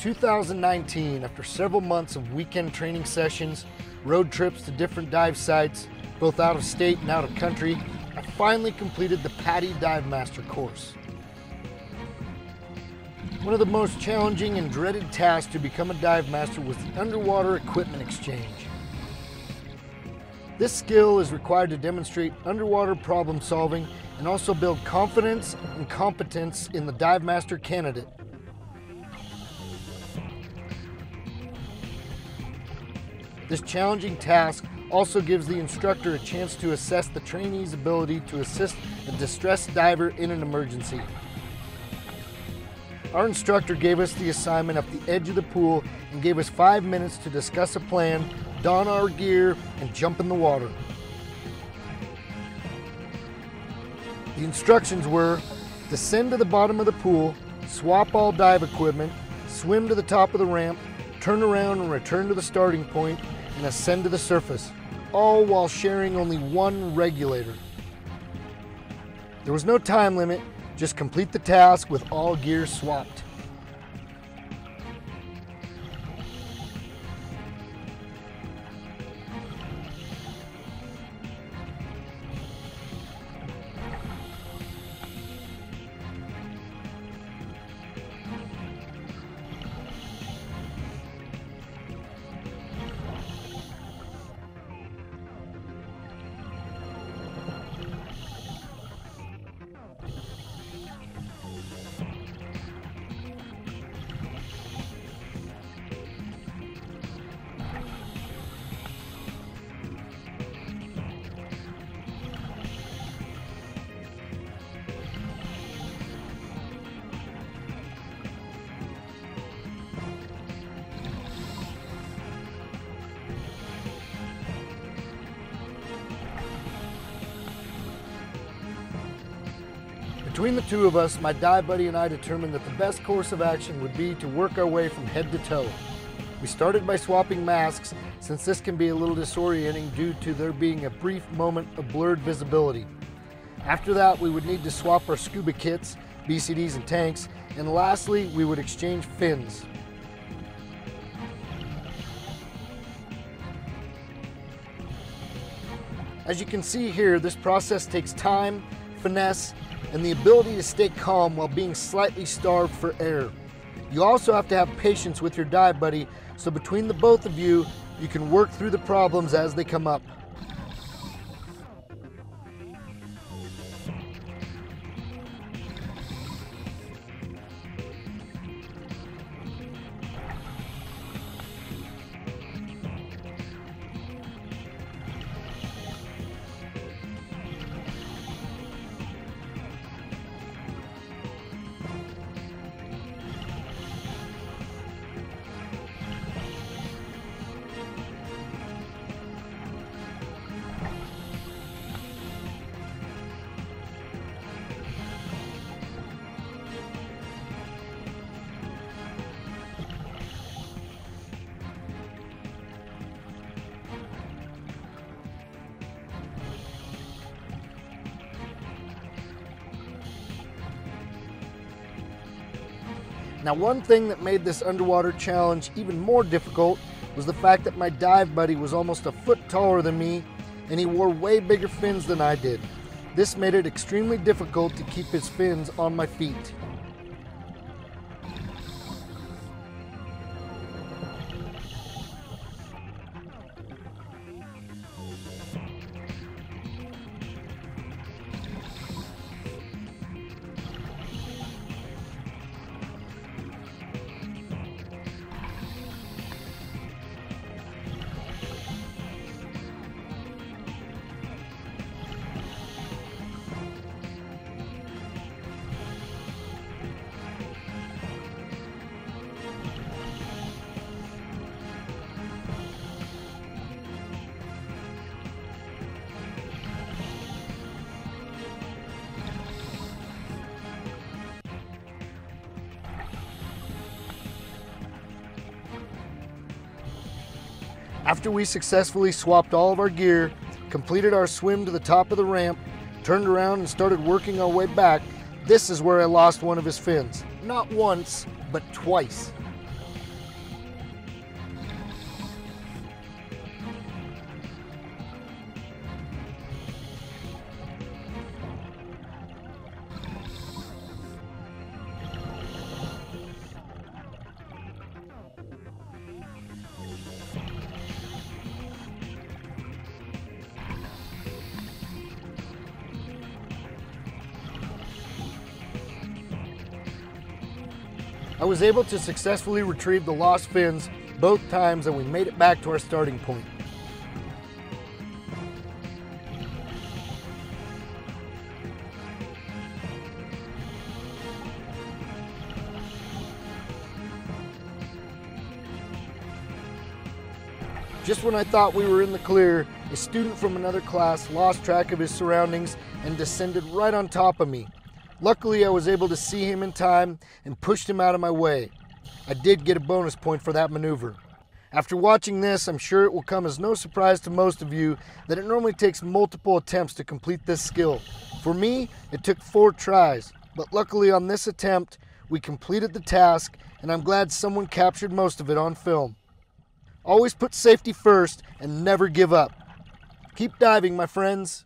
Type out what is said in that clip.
2019, after several months of weekend training sessions, road trips to different dive sites, both out of state and out of country, I finally completed the PADI Dive Master course. One of the most challenging and dreaded tasks to become a dive master was the underwater equipment exchange. This skill is required to demonstrate underwater problem solving and also build confidence and competence in the dive master candidate. This challenging task also gives the instructor a chance to assess the trainee's ability to assist a distressed diver in an emergency. Our instructor gave us the assignment at the edge of the pool and gave us five minutes to discuss a plan, don our gear, and jump in the water. The instructions were descend to the bottom of the pool, swap all dive equipment, swim to the top of the ramp, turn around and return to the starting point, and ascend to the surface, all while sharing only one regulator. There was no time limit, just complete the task with all gear swapped. Between the two of us, my dive buddy and I determined that the best course of action would be to work our way from head to toe. We started by swapping masks, since this can be a little disorienting due to there being a brief moment of blurred visibility. After that, we would need to swap our scuba kits, BCDs and tanks, and lastly, we would exchange fins. As you can see here, this process takes time, finesse, and the ability to stay calm while being slightly starved for air. You also have to have patience with your dive buddy, so between the both of you, you can work through the problems as they come up. Now one thing that made this underwater challenge even more difficult was the fact that my dive buddy was almost a foot taller than me and he wore way bigger fins than I did. This made it extremely difficult to keep his fins on my feet. After we successfully swapped all of our gear, completed our swim to the top of the ramp, turned around and started working our way back, this is where I lost one of his fins. Not once, but twice. I was able to successfully retrieve the lost fins both times and we made it back to our starting point. Just when I thought we were in the clear, a student from another class lost track of his surroundings and descended right on top of me. Luckily, I was able to see him in time and pushed him out of my way. I did get a bonus point for that maneuver. After watching this, I'm sure it will come as no surprise to most of you that it normally takes multiple attempts to complete this skill. For me, it took four tries, but luckily on this attempt, we completed the task and I'm glad someone captured most of it on film. Always put safety first and never give up. Keep diving, my friends.